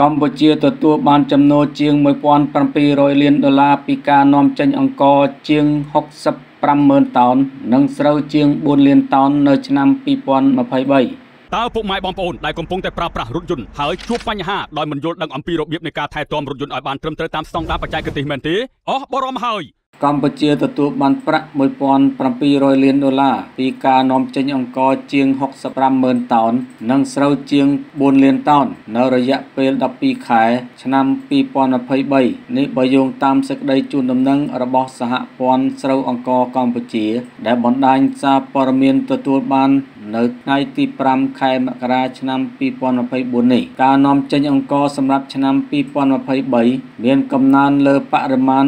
កម្ពុជាទទួលបានចំណូលជាង1700លានដុល្លារពីការនាំចេញអង្ករជាង65ម៉ឺនតោន និងស្រូវជាង4លានតោននៅឆ្នាំ2023តើពុកម៉ែបងប្អូនដែលកំពុងតែប្រើប្រាស់រថយន្តហើយជួបបញ្ហាដោយមិនយល់ដឹងអំពីរបៀបនៃការថែទាំរថយន្តឲ្យបានត្រឹមត្រូវតាមស្តង់ដារបច្ចេកទេសមែនទេអស់បរមហើយ កម្ពុជាទទួលបានប្រាក់1700លានដុល្លារពីការនាំចេញអង្ករជាង650000តោន និងស្រូវជាង4លានតោន នៅរយៈពេល12ខែ ឆ្នាំ2023នេះបើយោងតាមសេចក្តីជូនដំណឹងរបស់សហព័ន្ធស្រូវអង្ករកម្ពុជា ដែលបណ្ដាញសារព័ត៌មានទទួលបាន នៅថ្ងៃទី5ខែមករាឆ្នាំ2024នេះការនាំចេញអង្ករសម្រាប់ឆ្នាំ2023មានកំណើនលើបរិមាណ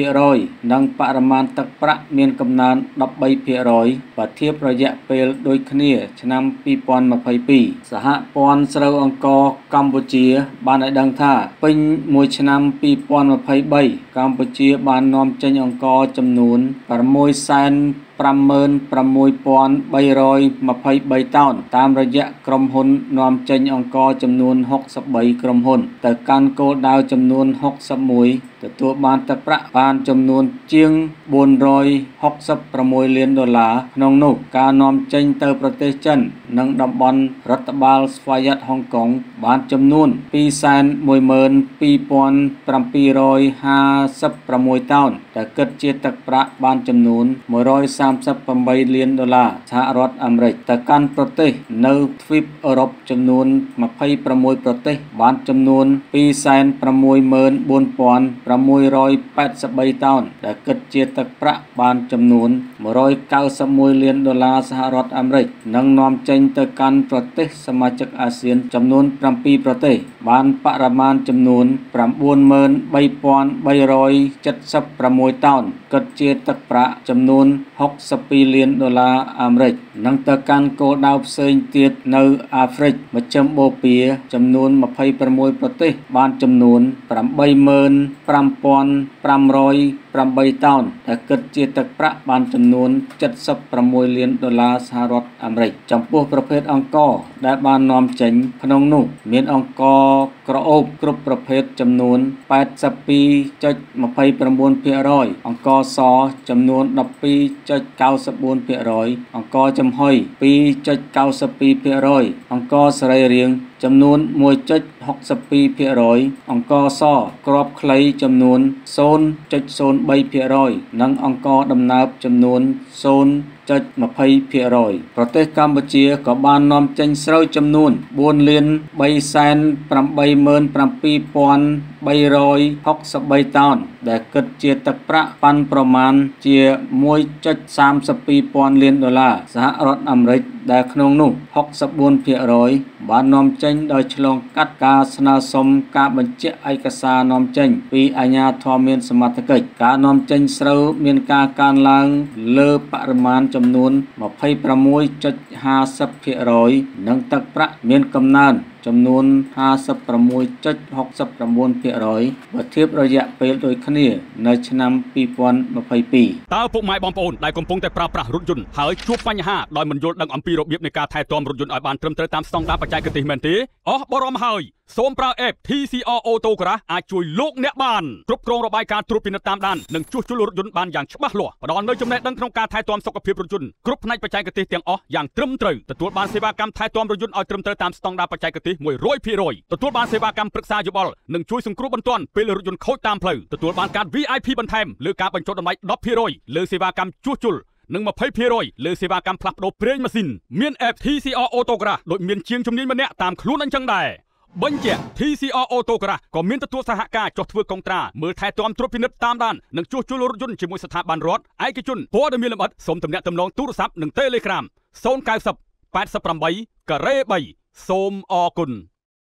3%និងបរិមាណទឹកប្រាក់មានកំណើន13%បើធៀបរយៈពេលដូចគ្នា ឆ្នាំ2022សហព័ន្ធស្រូវអង្ករកម្ពុជា បានឲ្យដឹងថាពេញមួយឆ្នាំ2023កម្ពុជាបាននាំចេញអង្ករចំនួន6សែន 56,323តោនតាមរយៈក្រុមហ៊ុននាំចេញអង្ករចំនួន63ក្រុមហ៊ុន ទៅកាន់គោលដៅចំនួន61 ទទួលបានទឹកប្រាក់បានចំនួនជាង466លានដុល្លារក្នុងនោះការនាំចេញទៅប្រទេសចិន និងតំបន់រដ្ឋបាលស្វយ័តហុងកុងបានចំនួន212,756តោនដែលគិតជាទឹកប្រាក់បានចំនួន130 38លានដុល្លារសហរដ្ឋអាមេរិកទៅកាន់ប្រទេសនៅទ្វីបអឺរ៉ុបចំនួន26ប្រទេសបានចំនួន264,683តោនដែលគិតជាទឹកប្រាក់បានចំនួន191លានដុល្លារសហរដ្ឋអាមេរិកនិងនាំចេញទៅកាន់ប្រទេសសមាជិកអាស៊ានចំនួន7ប្រទេស បានបរិមាណចំនួន93,376តោនគិតជាទឹកប្រាក់ចំនួន62លានដុល្លារអាមេរិកនិងទៅកាន់គោលដៅផ្សេងទៀតនៅអាហ្វ្រិកមជ្ឈិមបូព៌ាចំនួន26ប្រទេស បានចំនួន85500 8តោនដែលគិតជាទឹកប្រាក់បានចំនួន76លានដុល្លារសហរដ្ឋអាមេរិកចំពោះប្រភេទអង្ករដែលបាននាំចេញក្នុងនោះមានអង្ករក្រអូបគ្រប់ប្រភេទចំនួន82.29%អង្ករសចំនួន12.94%អង្ករចំហុយ2.92%អង្ករសរីរាង្គចំនួន1.62%អង្ករសក្របខ្លីចំនួន0.03%និងអង្ករដំណើបចំនួន 0.20%ប្រទេសកម្ពុជាក៏បាននាំចេញស្រូវចំនួន4លាន387,363តោនដែលគិតជាទឹកប្រាក់ប៉ាន់ប្រមាណជា1.32លានដុល្លារសហរដ្ឋអាមេរិកដែលក្នុងនោះ64%បាននាំចេញដោយឆ្លងកាត់ការស្នើសុំការបញ្ជាក់ឯកសារនាំចេញ ពីអាជ្ញាធរមានសមត្ថកិច្ចការនាំចេញស្រូវមានការកើនឡើងលើបរិមាណចំនួន26.50%និងទឹកប្រាក់មានកំណើនចំនួន56.69%បើធៀបរយៈពេលដូចគ្នានៅឆ្នាំ2022តើពុកម៉ែបងប្អូនដែលកំពុងតែប្រើប្រាស់រថយន្តហើយជួបបញ្ហាដោយមិនយល់ដឹងអំពីរបៀបនៃការថែទាំរថយន្តឲ្យបានត្រឹមត្រូវតាមស្តង់ដារបច្ចេកទេសមែនទេអស់បរមហើយសូមប្រើ app TCR Auto Garage អាចជួយលោកអ្នកបានគ្រប់គ្រងរបាយការណ៍ត្រួតពិនិត្យតាមដាននិងជួសជុលរថយន្តបានយ៉ាងច្បាស់លាស់ផ្ដល់នូវចំណេះដឹងក្នុងការថែទាំសុខភាពរថយន្តគ្រប់ផ្នែកបច្ចេកទេសទាំងអស់យ៉ាងត្រឹមត្រូវទទួលបានសេវាកម្មថែទាំរថយន្តឲ្យត្រឹមត្រូវតាមស្តង់ដារបច្ចេកទេស100%ទទួលបានសេវាកម្មប្រឹក្សាយោបល់និងជួយសង្គ្រោះបន្ទាន់ពេលរថយន្តខូចតាមផ្លូវទទួលបានការ VIP បន្ថែមលើការបញ្ចុះតម្លៃ10%លើសេវាកម្មជួសជុលនិង20%លើសេវាកម្មផ្លាស់ប្ដូរប្រេងម៉ាស៊ីនមាន app TCR Autograph ដូចមានជាងជំនាញម្នាក់តាមខ្លួនអញ្ចឹងដែរបញ្ជាក់ TCR Autograph ក៏មានទទួលសហការចុះធ្វើកុងត្រាមើលថែទាំត្រួតពិនិត្យតាមដាននិងជួសជុលរថយន្តជាមួយស្ថាប័នរដ្ឋឯកជនព័ត៌មានលម្អិតសូមទំនាក់ទំនងទូរស័ព្ទនិង Telegram 090 88ការ៉េ3 សូមអរគុណ